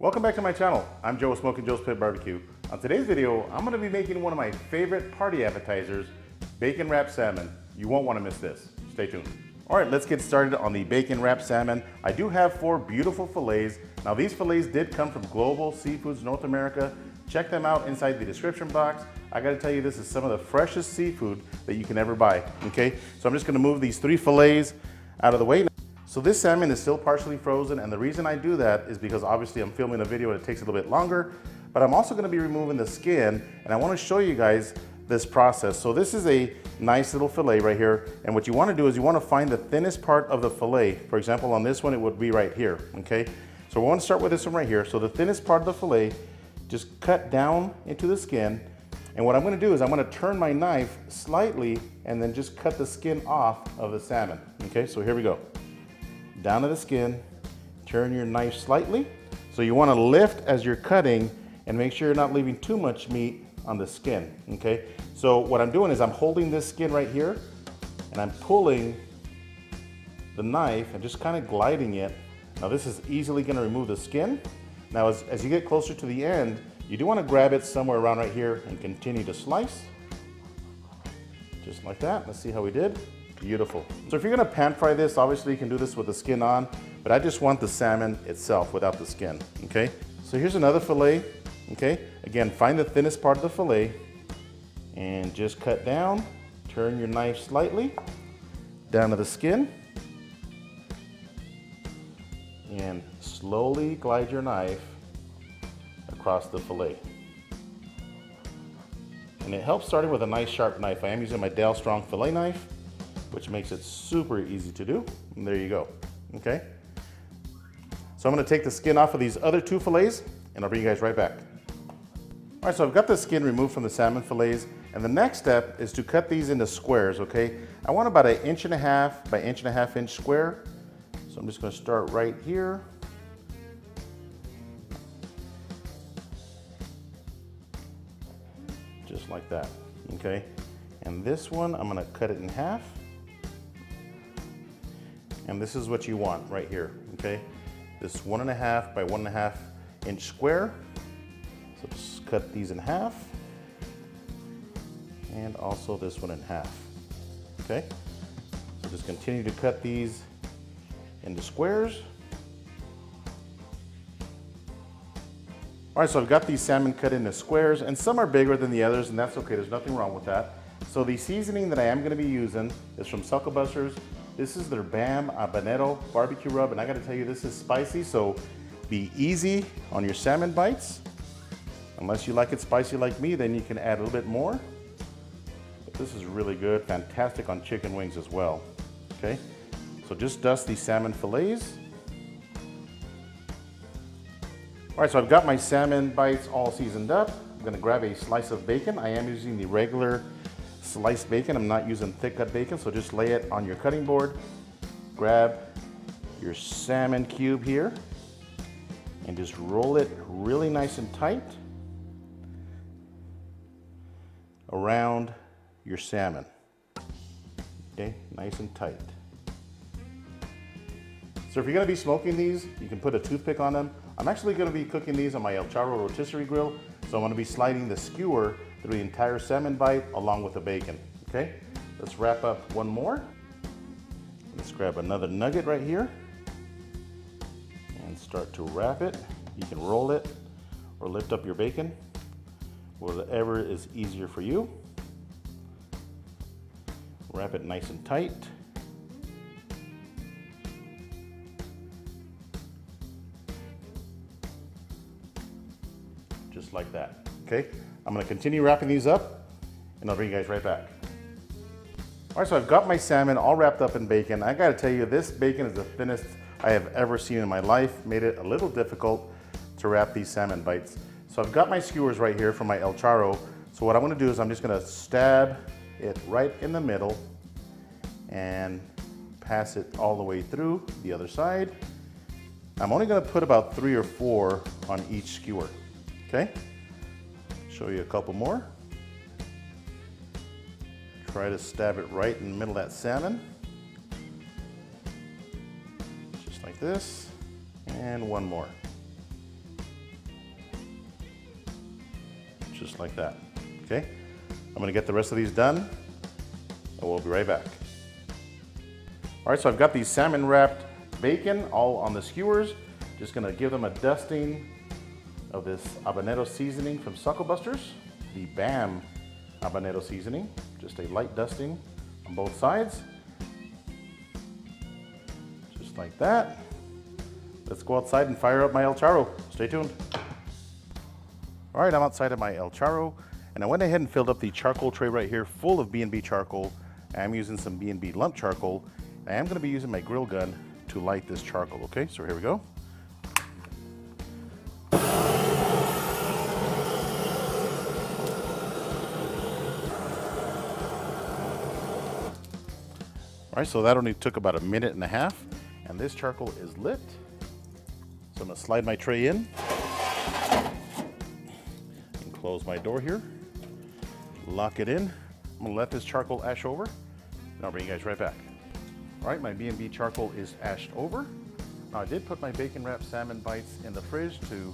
Welcome back to my channel. I'm Joe with Smoking Joe's Pit Barbecue. On today's video, I'm gonna be making one of my favorite party appetizers, bacon wrapped salmon. You won't wanna miss this. Stay tuned. All right, let's get started on the bacon wrapped salmon. I do have four beautiful fillets. Now these fillets did come from Global Seafoods North America. Check them out inside the description box. I gotta tell you, this is some of the freshest seafood that you can ever buy, okay? So I'm just gonna move these three fillets out of the way. So this salmon is still partially frozen and the reason I do that is because obviously I'm filming a video and it takes a little bit longer, but I'm also gonna be removing the skin and I wanna show you guys this process. So this is a nice little fillet right here and what you wanna do is you wanna find the thinnest part of the fillet. For example, on this one it would be right here, okay? So we wanna start with this one right here. So the thinnest part of the fillet, just cut down into the skin and what I'm gonna do is I'm gonna turn my knife slightly and then just cut the skin off of the salmon. Okay, so here we go down to the skin, turn your knife slightly. So you wanna lift as you're cutting and make sure you're not leaving too much meat on the skin, okay? So what I'm doing is I'm holding this skin right here and I'm pulling the knife and just kind of gliding it. Now this is easily gonna remove the skin. Now as, as you get closer to the end, you do wanna grab it somewhere around right here and continue to slice. Just like that, let's see how we did. Beautiful. So if you're gonna pan fry this, obviously you can do this with the skin on, but I just want the salmon itself without the skin, okay? So here's another filet, okay? Again, find the thinnest part of the filet and just cut down, turn your knife slightly down to the skin and slowly glide your knife across the filet. And it helps starting with a nice sharp knife. I am using my Dalstrong fillet knife which makes it super easy to do. And there you go, okay? So I'm gonna take the skin off of these other two fillets and I'll bring you guys right back. All right, so I've got the skin removed from the salmon fillets and the next step is to cut these into squares, okay? I want about an inch and a half by inch and a half inch square. So I'm just gonna start right here. Just like that, okay? And this one, I'm gonna cut it in half. And this is what you want right here, okay? This one and a half by one and a half inch square. So just cut these in half. And also this one in half, okay? So just continue to cut these into squares. All right, so I've got these salmon cut into squares and some are bigger than the others and that's okay, there's nothing wrong with that. So the seasoning that I am gonna be using is from Sucklebusters this is their BAM Habanero barbecue rub, and I gotta tell you, this is spicy, so be easy on your salmon bites. Unless you like it spicy like me, then you can add a little bit more. But this is really good, fantastic on chicken wings as well, okay? So just dust these salmon fillets. All right, so I've got my salmon bites all seasoned up. I'm gonna grab a slice of bacon. I am using the regular sliced bacon. I'm not using thick cut bacon, so just lay it on your cutting board. Grab your salmon cube here and just roll it really nice and tight around your salmon. Okay, nice and tight. So if you're gonna be smoking these, you can put a toothpick on them. I'm actually gonna be cooking these on my El Charro rotisserie grill. So I'm gonna be sliding the skewer through the entire salmon bite along with the bacon, okay? Let's wrap up one more. Let's grab another nugget right here and start to wrap it. You can roll it or lift up your bacon, whatever is easier for you. Wrap it nice and tight. Just like that, okay? I'm gonna continue wrapping these up and I'll bring you guys right back. All right, so I've got my salmon all wrapped up in bacon. I gotta tell you, this bacon is the thinnest I have ever seen in my life. Made it a little difficult to wrap these salmon bites. So I've got my skewers right here from my El Charro. So what I'm gonna do is I'm just gonna stab it right in the middle and pass it all the way through the other side. I'm only gonna put about three or four on each skewer, okay? Show you a couple more. Try to stab it right in the middle of that salmon. Just like this. And one more. Just like that, okay? I'm gonna get the rest of these done and we'll be right back. All right, so I've got these salmon wrapped bacon all on the skewers. Just gonna give them a dusting of this habanero seasoning from Sucklebusters, the BAM habanero seasoning, just a light dusting on both sides. Just like that. Let's go outside and fire up my El Charro. Stay tuned. All right, I'm outside of my El Charro, and I went ahead and filled up the charcoal tray right here full of B&B charcoal. I'm using some B&B lump charcoal. I am gonna be using my grill gun to light this charcoal, okay? So here we go. All right, so that only took about a minute and a half, and this charcoal is lit. So I'm gonna slide my tray in and close my door here. Lock it in. I'm gonna let this charcoal ash over, and I'll bring you guys right back. All right, my B&B charcoal is ashed over. Now I did put my bacon wrapped salmon bites in the fridge to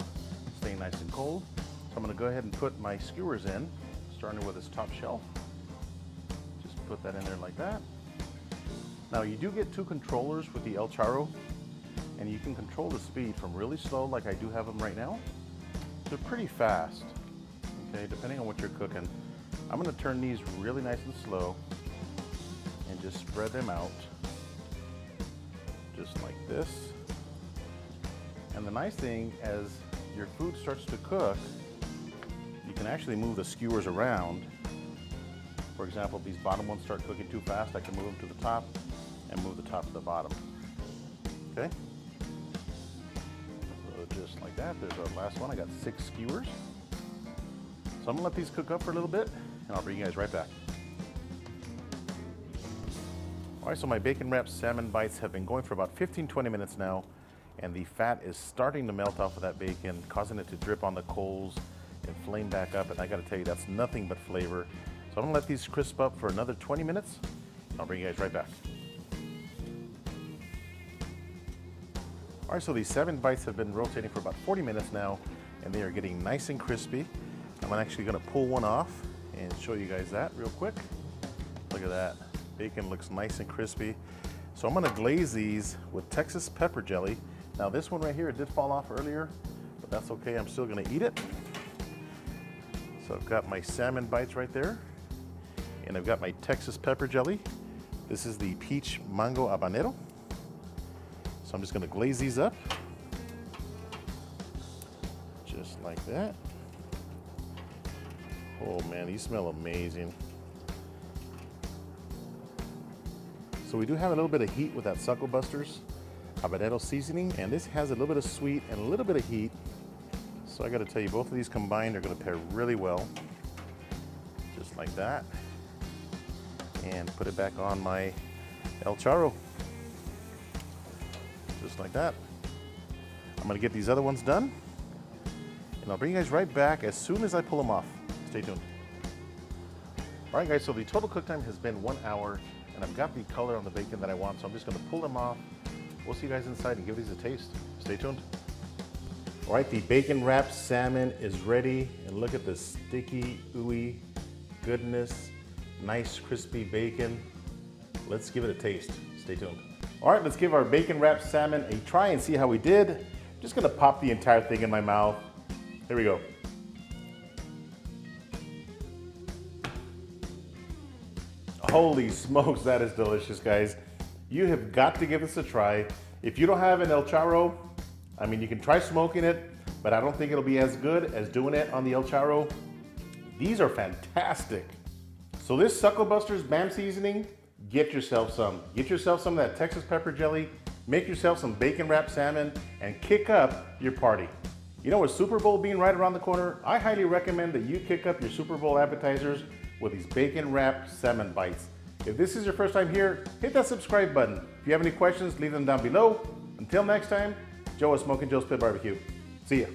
stay nice and cold. So I'm gonna go ahead and put my skewers in, starting with this top shelf. Just put that in there like that. Now you do get two controllers with the El Charro, and you can control the speed from really slow like I do have them right now to pretty fast, okay, depending on what you're cooking. I'm gonna turn these really nice and slow and just spread them out just like this. And the nice thing as your food starts to cook, you can actually move the skewers around. For example, if these bottom ones start cooking too fast, I can move them to the top and move the top to the bottom. Okay? So just like that, there's our last one. I got six skewers. So I'm gonna let these cook up for a little bit and I'll bring you guys right back. All right, so my bacon wrapped salmon bites have been going for about 15, 20 minutes now, and the fat is starting to melt off of that bacon, causing it to drip on the coals and flame back up, and I gotta tell you, that's nothing but flavor. So I'm gonna let these crisp up for another 20 minutes, and I'll bring you guys right back. All right, so these seven bites have been rotating for about 40 minutes now, and they are getting nice and crispy. I'm actually gonna pull one off and show you guys that real quick. Look at that. Bacon looks nice and crispy. So I'm gonna glaze these with Texas pepper jelly. Now this one right here, it did fall off earlier, but that's okay, I'm still gonna eat it. So I've got my salmon bites right there, and I've got my Texas pepper jelly. This is the peach mango habanero. So I'm just gonna glaze these up. Just like that. Oh man, these smell amazing. So we do have a little bit of heat with that Sucklebusters habanero seasoning, and this has a little bit of sweet and a little bit of heat. So I gotta tell you, both of these combined are gonna pair really well. Just like that. And put it back on my El Charro. Just like that. I'm gonna get these other ones done, and I'll bring you guys right back as soon as I pull them off. Stay tuned. All right, guys, so the total cook time has been one hour and I've got the color on the bacon that I want, so I'm just gonna pull them off. We'll see you guys inside and give these a taste. Stay tuned. All right, the bacon wrapped salmon is ready, and look at the sticky, ooey goodness, nice crispy bacon. Let's give it a taste. Stay tuned. All right, let's give our bacon wrapped salmon a try and see how we did. I'm just gonna pop the entire thing in my mouth. Here we go. Holy smokes, that is delicious, guys. You have got to give this a try. If you don't have an El Charro, I mean, you can try smoking it, but I don't think it'll be as good as doing it on the El Charro. These are fantastic. So this Sucklebusters BAM seasoning, get yourself some. Get yourself some of that Texas pepper jelly, make yourself some bacon wrapped salmon, and kick up your party. You know, with Super Bowl being right around the corner, I highly recommend that you kick up your Super Bowl appetizers with these bacon wrapped salmon bites. If this is your first time here, hit that subscribe button. If you have any questions, leave them down below. Until next time, Joe is Smoking Joe's Pit Barbecue. See ya.